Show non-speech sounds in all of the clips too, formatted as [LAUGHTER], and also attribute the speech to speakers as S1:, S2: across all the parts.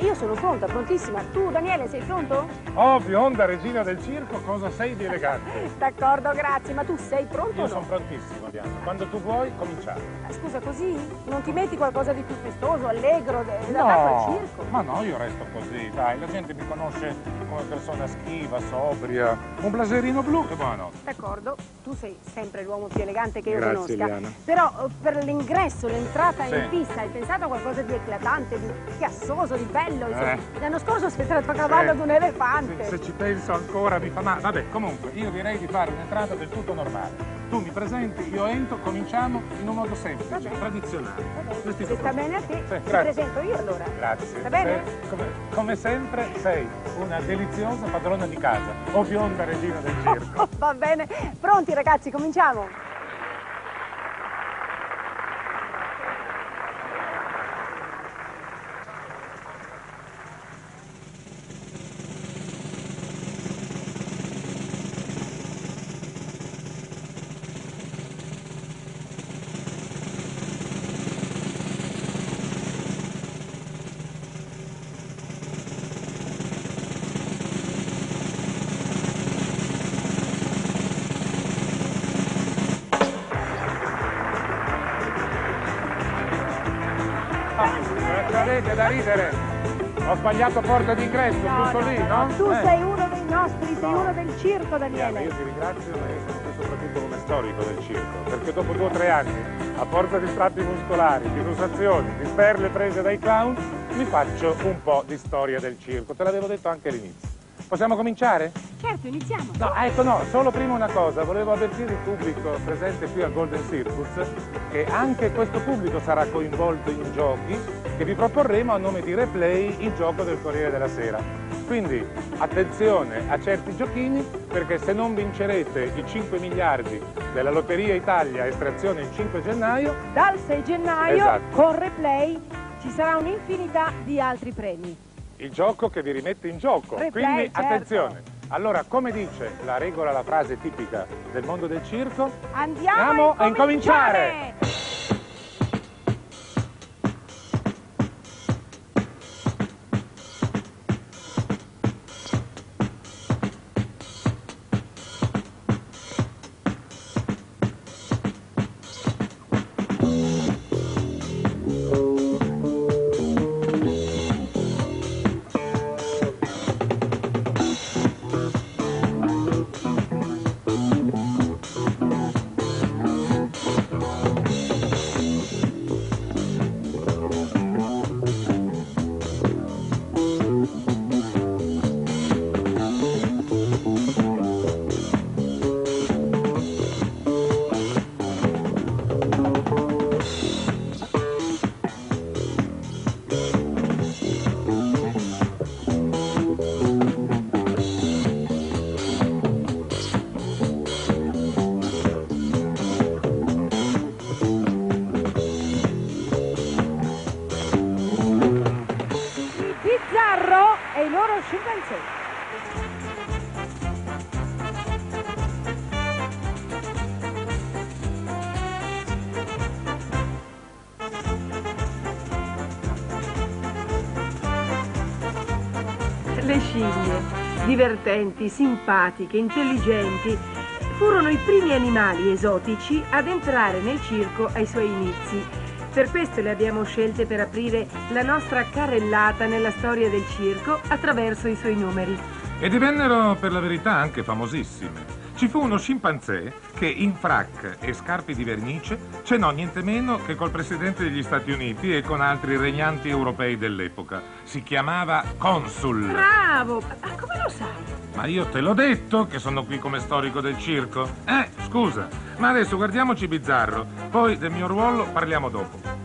S1: io sono pronta, prontissima. Tu, Daniele, sei pronto?
S2: Oh, bionda regina del circo, cosa sei di elegante? [LAUGHS]
S1: D'accordo, grazie. Ma tu sei pronto
S2: Io
S1: o
S2: sono
S1: no?
S2: prontissimo, Diana. Quando tu vuoi, cominciamo.
S1: Ah, Scusa, così? Non ti metti qualcosa di più festoso, allegro, de- adatto al circo?
S2: ma no, io resto così, dai. La gente mi conosce come persona schiva, sobria. Un blaserino blu e buono.
S1: D'accordo, tu sei sempre l'uomo più elegante che io
S2: Grazie,
S1: conosca.
S2: Liana.
S1: Però eh, per l'ingresso, l'entrata in
S2: Sì.
S1: pista, hai pensato a qualcosa di eclatante, di chiassoso, di bello? Insomma.
S2: Eh.
S1: L'anno scorso sei stato a cavallo
S2: Eh,
S1: di un elefante.
S2: Se, se ci penso ancora mi fa male. Vabbè, comunque, io direi di fare un'entrata del tutto normale. Tu mi presenti, io entro, cominciamo in un modo semplice, tradizionale.
S1: Va bene, sta bene a te,
S2: Sì,
S1: ti
S2: grazie.
S1: presento io allora.
S2: Grazie.
S1: Va bene?
S2: Sei- come, come sempre sei una deliziosa padrona di casa, o bionda regina del circo. [LAUGHS]
S1: Va bene. Pronti ragazzi, cominciamo.
S2: Ridere? Ho sbagliato porta d'ingresso, giusto lì, no?
S1: Tu
S2: Eh.
S1: sei uno dei nostri, sei
S2: No.
S1: uno del circo, Daniele.
S2: io ti ringrazio, qui soprattutto come storico del circo, perché dopo due o tre anni, a forza di strappi muscolari, di lusazioni, di perle prese dai clown, mi faccio un po' di storia del circo. Te l'avevo detto anche all'inizio. Possiamo cominciare?
S1: Certo, iniziamo.
S2: No, ecco no, solo prima una cosa, volevo avvertire il pubblico presente qui al Golden Circus che anche questo pubblico sarà coinvolto in giochi che vi proporremo a nome di Replay, il gioco del Corriere della Sera. Quindi attenzione a certi giochini perché se non vincerete i 5 miliardi della Lotteria Italia estrazione il 5 gennaio,
S1: Dal 6 gennaio
S2: Esatto.
S1: con Replay ci sarà un'infinità di altri premi.
S2: il gioco che vi rimette in gioco.
S1: Replay,
S2: Quindi
S1: certo.
S2: attenzione. Allora, come dice la regola, la frase tipica del mondo del circo,
S1: Andiamo,
S2: Andiamo
S1: a
S2: a
S1: incominciare!
S3: Divertenti, simpatiche, intelligenti, furono i primi animali esotici ad entrare nel circo ai suoi inizi. Per questo le abbiamo scelte per aprire la nostra carrellata nella storia del circo attraverso i suoi numeri.
S4: E divennero per la verità anche famosissime. Ci fu uno scimpanzé che in frac e scarpe di vernice cenò niente meno che col presidente degli Stati Uniti e con altri regnanti europei dell'epoca. Si chiamava Consul.
S3: Bravo! Ma come lo sai?
S4: Ma io te l'ho detto che sono qui come storico del circo. Eh, scusa, ma adesso guardiamoci Bizzarro, poi del mio ruolo parliamo dopo.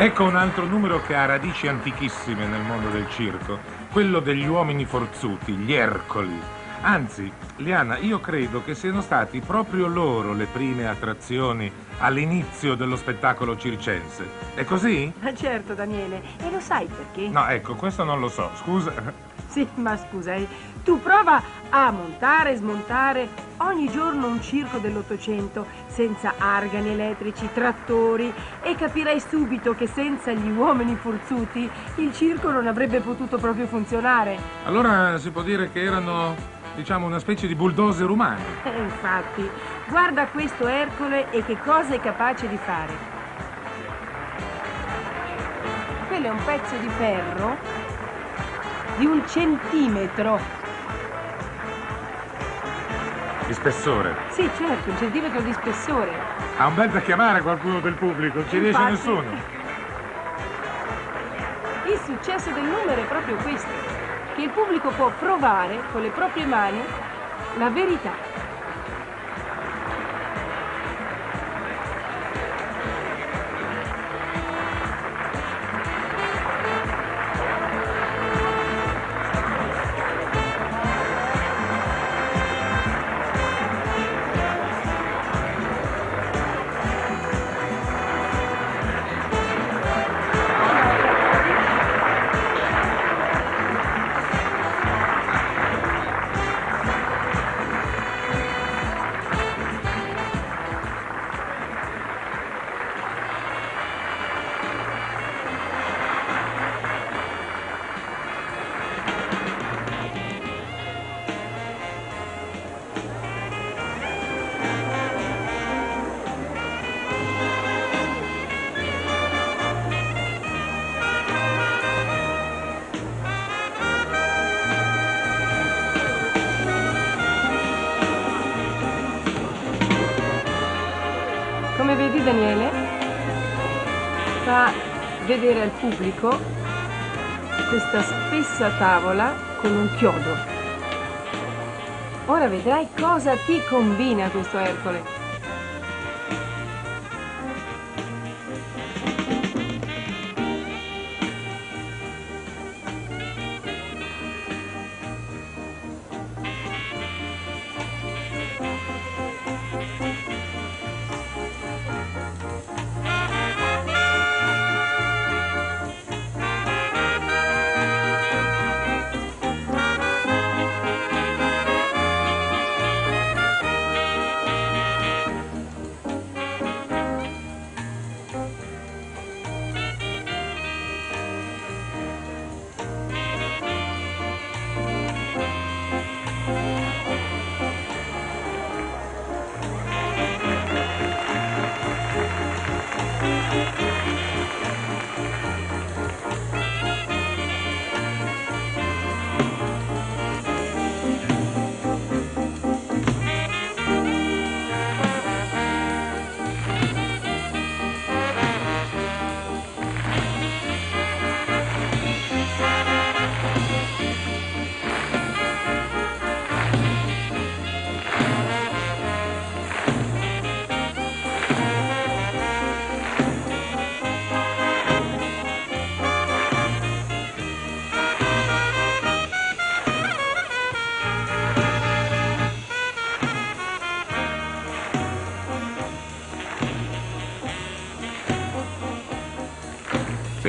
S2: Ecco un altro numero che ha radici antichissime nel mondo del circo, quello degli uomini forzuti, gli Ercoli. Anzi, Liana, io credo che siano stati proprio loro le prime attrazioni all'inizio dello spettacolo circense. È così?
S3: Ma [LAUGHS] certo, Daniele. E lo sai perché?
S2: No, ecco, questo non lo so. Scusa.
S3: Sì, ma scusa, eh. tu prova a montare e smontare ogni giorno un circo dell'Ottocento senza argani elettrici, trattori e capirai subito che senza gli uomini forzuti il circo non avrebbe potuto proprio funzionare.
S2: Allora si può dire che erano, diciamo, una specie di bulldozer umani. [LAUGHS]
S3: E infatti, guarda questo Ercole e che cosa è capace di fare. Quello è un pezzo di ferro di un centimetro.
S2: Di spessore.
S3: Sì, certo, un centimetro di spessore.
S2: Ha un bel da chiamare qualcuno del pubblico, non ci riesce nessuno.
S3: Il successo del numero è proprio questo, che il pubblico può provare con le proprie mani la verità. Fa vedere al pubblico questa spessa tavola con un chiodo. Ora vedrai cosa ti combina questo Ercole.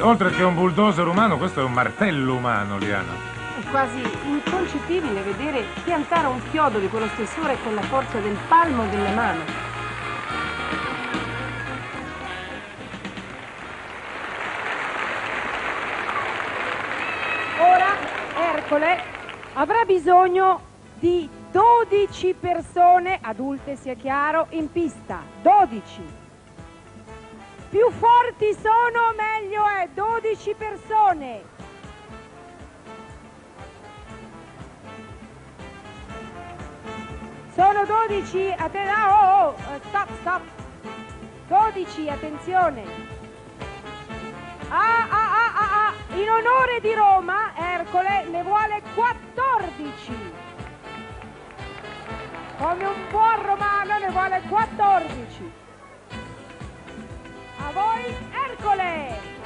S2: Oltre che un bulldozer umano, questo è un martello umano, Liana.
S3: È quasi inconcepibile vedere piantare un chiodo di quello spessore con la forza del palmo della mano.
S1: Ora Ercole avrà bisogno di 12 persone, adulte sia chiaro, in pista. 12. Più forti sono, meglio è. 12 persone. Sono 12, atten- ah, oh, oh, eh, stop, stop. 12, attenzione. Ah, ah, ah, ah, ah. In onore di Roma, Ercole ne vuole 14. Come un buon romano ne vuole 14. A voi, Ercole!